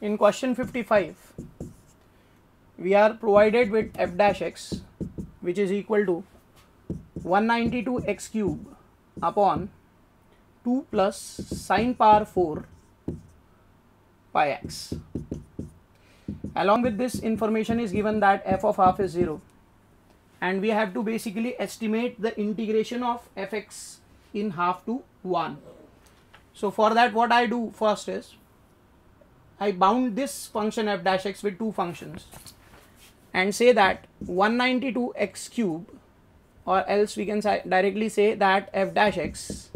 in question 55 we are provided with f dash x which is equal to 192 x cube upon 2 plus sine power 4 pi x. Along with this information is given that f of half is 0 and we have to basically estimate the integration of fx in half to 1. So for that what I do first is I bound this function f dash x with two functions and say that 192 x cube or else we can directly say that f dash x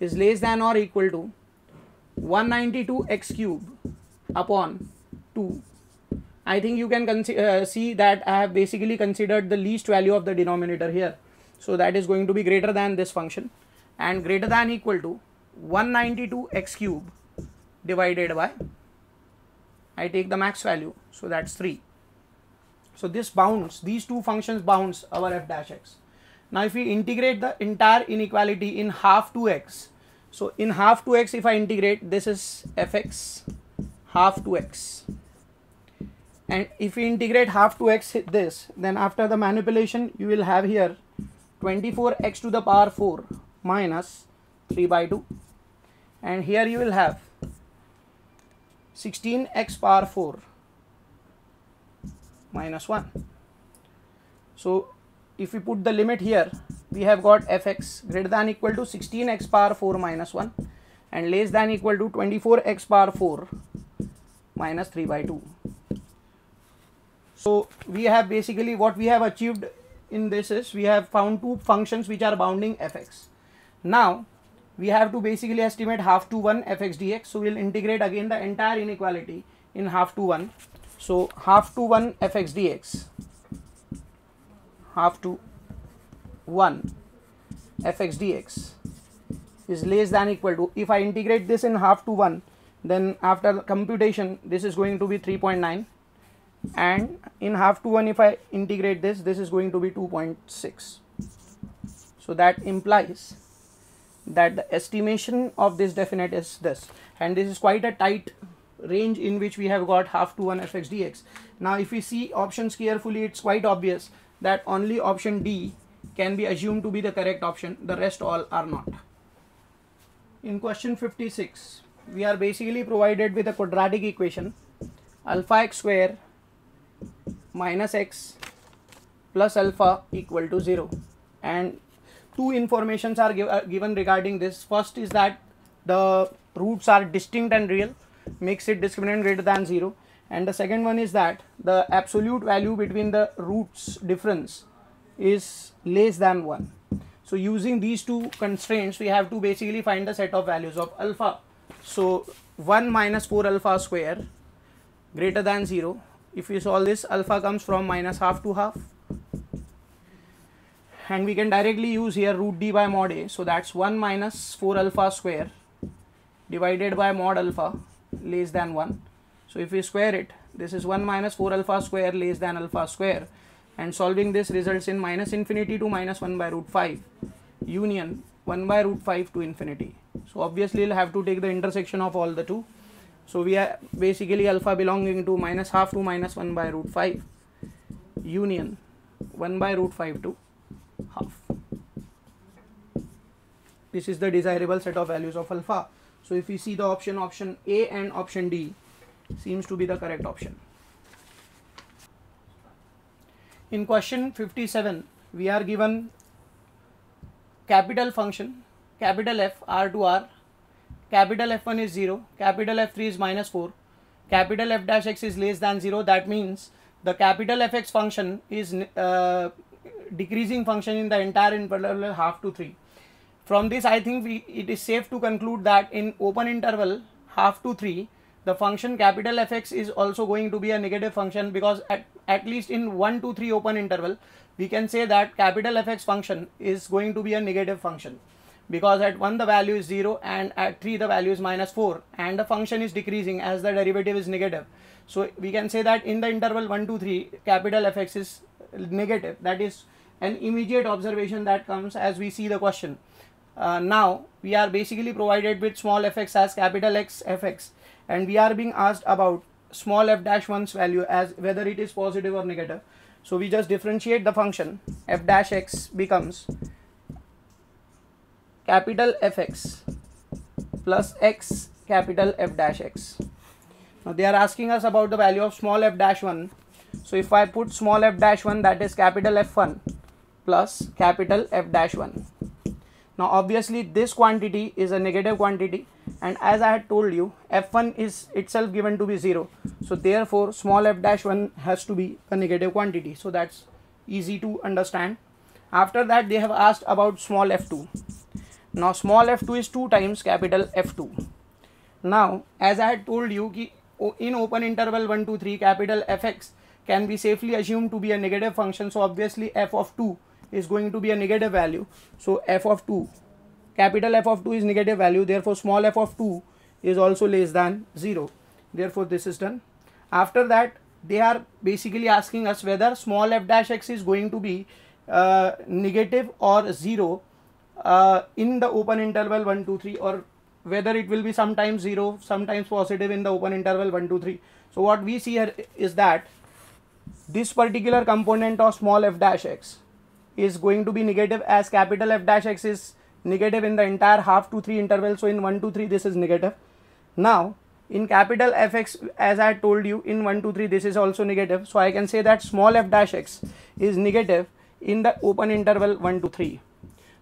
is less than or equal to 192 x cube upon 2 I think you can uh, see that I have basically considered the least value of the denominator here. So that is going to be greater than this function and greater than equal to 192 x cube divided by I take the max value so that's 3 so this bounds, these two functions bounds our f dash x. Now if we integrate the entire inequality in half 2x, so in half 2x if I integrate this is fx half 2x and if we integrate half 2x this then after the manipulation you will have here 24x to the power 4 minus 3 by 2 and here you will have 16x power 4 minus 1. So if we put the limit here, we have got fx greater than equal to 16x power 4 minus 1 and less than equal to 24x power 4 minus 3 by 2. So we have basically what we have achieved in this is we have found two functions which are bounding fx. Now we have to basically estimate half to 1 fx dx. So we'll integrate again the entire inequality in half to 1 so half to 1 fx dx half to 1 fx dx is less than equal to if I integrate this in half to 1 then after computation this is going to be 3.9 and in half to 1 if I integrate this this is going to be 2.6 so that implies that the estimation of this definite is this and this is quite a tight range in which we have got half to 1 fx dx. Now if we see options carefully it's quite obvious that only option D can be assumed to be the correct option the rest all are not. In question 56 we are basically provided with a quadratic equation alpha x square minus x plus alpha equal to 0 and two informations are give, uh, given regarding this. First is that the roots are distinct and real makes it discriminant greater than 0 and the second one is that the absolute value between the roots difference is less than 1 so using these two constraints we have to basically find the set of values of alpha. So 1 minus 4 alpha square greater than 0 if we solve this alpha comes from minus half to half and we can directly use here root d by mod a. So that's 1 minus 4 alpha square divided by mod alpha less than 1 so if we square it this is 1 minus 4 alpha square less than alpha square. And solving this results in minus infinity to minus 1 by root 5 union 1 by root 5 to infinity. So obviously we'll have to take the intersection of all the two. So we are basically alpha belonging to minus half to minus 1 by root 5 union 1 by root 5 to half. This is the desirable set of values of alpha. So if we see the option option A and option D seems to be the correct option. In question 57 we are given capital function capital F R to R. Capital F1 is 0 capital F3 is minus 4 capital F dash x is less than 0 that means the capital Fx function is uh, decreasing function in the entire interval half to 3 from this I think we, it is safe to conclude that in open interval half to 3 the function capital Fx is also going to be a negative function because at, at least in 1 to 3 open interval we can say that capital Fx function is going to be a negative function. Because at 1 the value is 0 and at 3 the value is minus 4 and the function is decreasing as the derivative is negative. So we can say that in the interval 1 to 3 capital Fx is negative. That is an immediate observation that comes as we see the question. Uh, now we are basically provided with small fx as capital X fx and we are being asked about small f dash 1's value as whether it is positive or negative. So we just differentiate the function. F dash x becomes capital fx plus x capital f dash x. Now they are asking us about the value of small f dash 1 so if i put small f dash 1 that is capital f1 plus capital f dash 1 now obviously this quantity is a negative quantity and as I had told you f1 is itself given to be 0 so therefore small f dash 1 has to be a negative quantity. So that's easy to understand. After that they have asked about small f2 now small f2 is 2 times capital f2 now as I had told you in open interval 1 2 3 capital fx can be safely assumed to be a negative function. So obviously f of 2 is going to be a negative value. So f of 2 capital F of 2 is negative value. Therefore small f of 2 is also less than 0 therefore this is done. After that they are basically asking us whether small f dash x is going to be uh, negative or 0 uh, in the open interval 1 2 3 or whether it will be sometimes 0 sometimes positive in the open interval 1 2 3 so what we see here is that this particular component of small f dash x is going to be negative as capital F dash x is negative in the entire half to 3 interval. So in 1 to 3 this is negative. Now in capital fx as i told you in 1 to 3 this is also negative. So i can say that small f dash x is negative in the open interval 1 to 3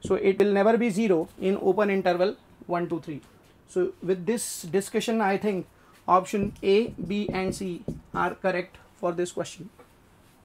so it will never be 0 in open interval 1 to 3 so with this discussion i think option a b and c are correct for this question